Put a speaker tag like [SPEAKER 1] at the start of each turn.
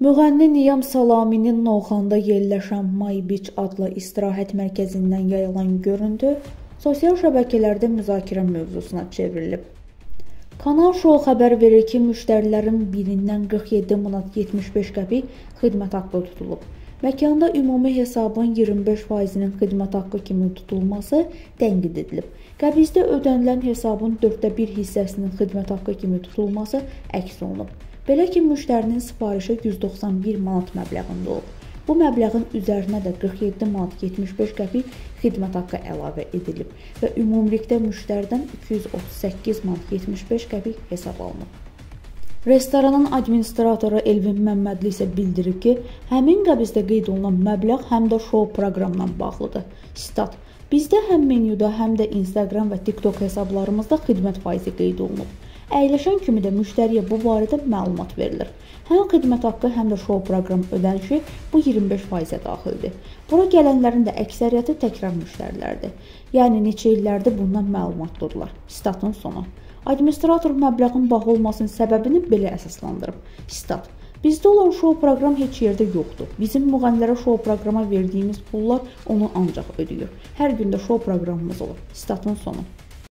[SPEAKER 1] Müğənni Niyam Salaminin Novxanda yerləşən My Beach adlı istirahət mərkəzindən yayılan görüntü sosial şəbəkələrdə müzakirə mövzusuna çevrilib. Kanal Show xəbər verir ki, müştərilərin birindən 47 manat 75 qəpik xidmət haqqı tutulub. Məkanda ümumi hesabın 25%-nin xidmət haqqı kimi tutulması tənqid edilib. Qəbizdə ödənilən hesabın 4də 1 hissəsinin xidmət haqqı kimi tutulması əks olunub. Belə ki, müştərinin sifarişi 191 manat məbləğində olub. Bu məbləğin üzərinə də 47 manat 75 qəpik xidmət haqqı əlavə edilib və ümumilikdə müştəridən 238 manat 75 qəpik hesab alınıb. Restoranın administratoru Elvin Məmmədli isə bildirib ki, həmin qəbizdə qeyd olunan məbləğ həm də şou proqramla bağlıdır. Stat: Bizdə həm menyuda, həm də Instagram və TikTok hesablarımızda xidmət faizi qeyd olunub. Əyləşən kimi də müştəriyə bu barədə məlumat verilir. Həm xidmət haqqı, həm də şou proqram ödənişi bu 25%-ə daxildir. Bura gələnlərin də əksəriyyəti təkrar müştərilərdir. Yəni neçə illərdir bundan məlumatdırlar. Statın sonu. Administrator məbləğin baha olmasının səbəbini belə əsaslandırıb. Stat Bizdə olan şou proqram heç yerdə yoxdur. Bizim müğənnilərə şou proqrama verdiyimiz pullar onu ancaq ödəyir. Hər gün də şou proqramımız olur. Statın sonu.